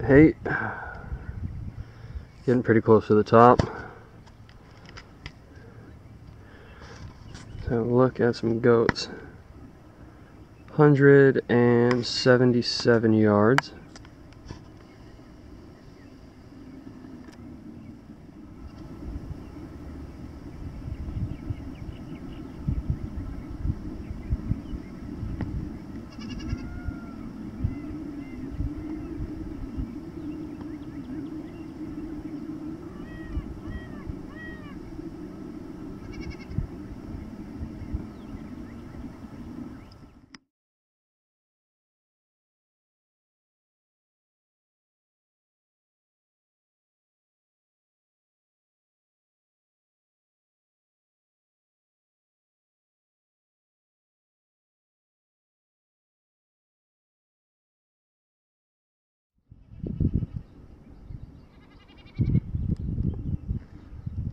Hey, getting pretty close to the top. A look at some goats. 177 yards.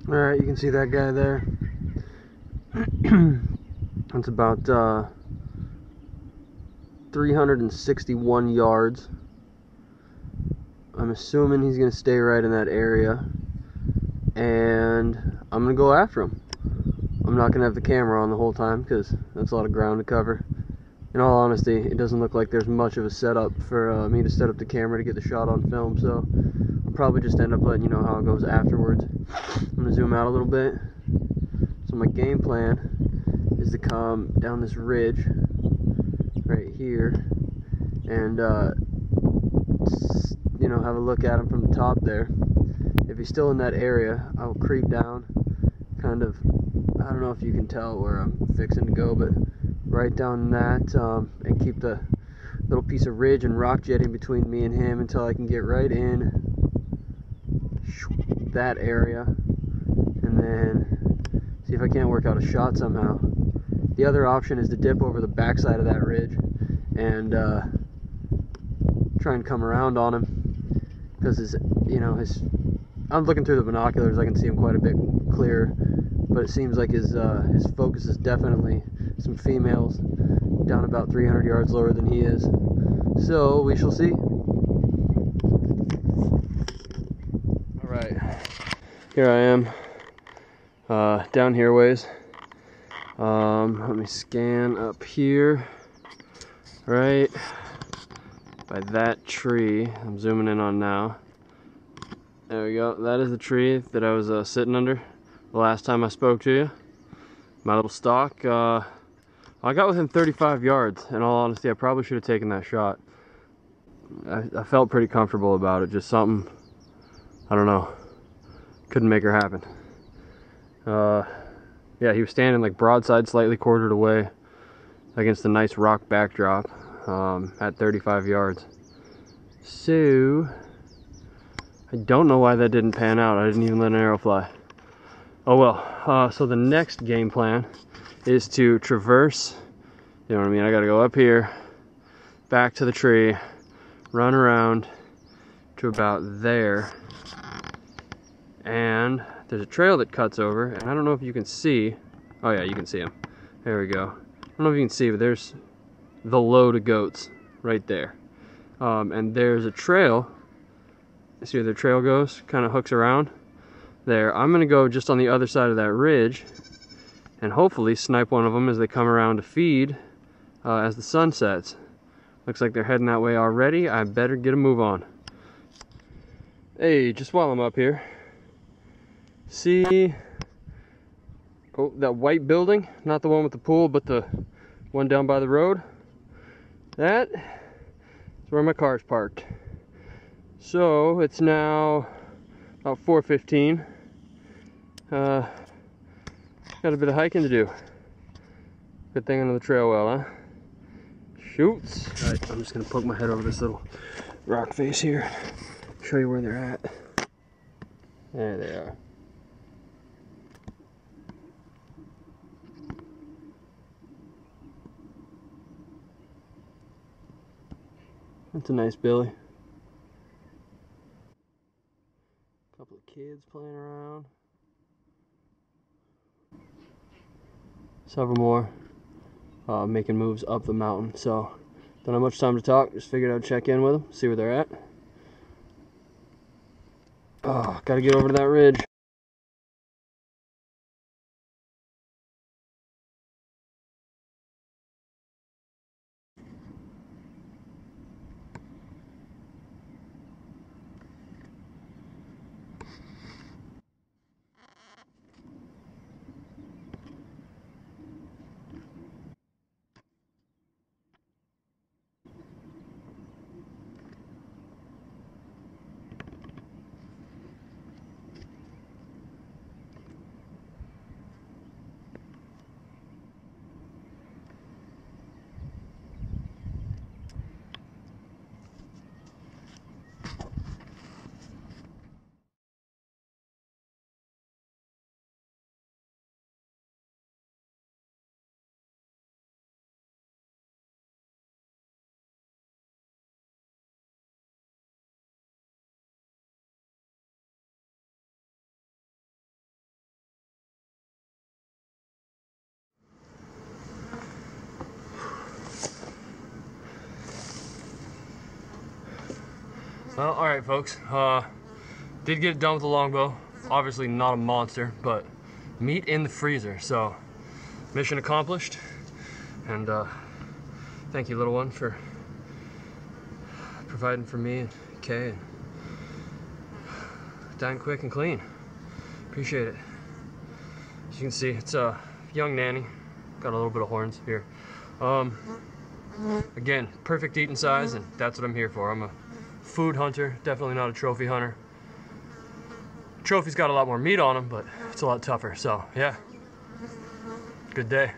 All right, you can see that guy there. That's about uh, 361 yards. I'm assuming he's gonna stay right in that area, and I'm gonna go after him. I'm not gonna have the camera on the whole time because that's a lot of ground to cover. In all honesty, it doesn't look like there's much of a setup for uh, me to set up the camera to get the shot on film, so I'll probably just end up letting you know how it goes afterwards. I'm gonna zoom out a little bit. So my game plan is to come down this ridge right here and uh, you know have a look at him from the top there. If he's still in that area, I will creep down, kind of. I don't know if you can tell where I'm fixing to go, but right down that um, and keep the little piece of ridge and rock jetting between me and him until I can get right in that area and then see if I can't work out a shot somehow. The other option is to dip over the backside of that ridge and uh, try and come around on him because his, you know, his. I'm looking through the binoculars. I can see him quite a bit clearer, but it seems like his uh, his focus is definitely some females down about 300 yards lower than he is. So we shall see. All right, here I am, uh, down here ways. Um, let me scan up here, right by that tree. I'm zooming in on now. There we go. That is the tree that I was uh, sitting under the last time I spoke to you. My little stock. Uh, I got within 35 yards. In all honesty, I probably should have taken that shot. I, I felt pretty comfortable about it. Just something, I don't know, couldn't make her happen. Uh, yeah, he was standing like broadside, slightly quartered away against a nice rock backdrop um, at 35 yards. So, I don't know why that didn't pan out. I didn't even let an arrow fly. Oh well. Uh, so the next game plan is to traverse. You know what I mean? I got to go up here, back to the tree, run around to about there, and there's a trail that cuts over. And I don't know if you can see. Oh yeah, you can see him. There we go. I don't know if you can see, but there's the load of goats right there. Um, and there's a trail. See where the trail goes? Kind of hooks around there. I'm going to go just on the other side of that ridge and hopefully snipe one of them as they come around to feed uh, as the sun sets. Looks like they're heading that way already. I better get a move on. Hey, just while I'm up here, see oh, that white building? Not the one with the pool, but the one down by the road. That is where my car's parked. So it's now about 4.15. Uh, got a bit of hiking to do. Good thing under the trail well, huh? Shoots. All right, I'm just gonna poke my head over this little rock face here. Show you where they're at. There they are. That's a nice billy. Couple of kids playing around. several more uh, making moves up the mountain. So don't have much time to talk. Just figured I'd check in with them, see where they're at. Oh, gotta get over to that ridge. Well, all right, folks. Uh, did get it done with the longbow. Obviously not a monster, but meat in the freezer. So, mission accomplished. And uh, thank you, little one, for providing for me and Kay. And dying quick and clean. Appreciate it. As you can see, it's a young nanny. Got a little bit of horns here. Um, again, perfect eating size, and that's what I'm here for. I'm a food hunter, definitely not a trophy hunter. Trophy's got a lot more meat on them, but it's a lot tougher. So, yeah, good day.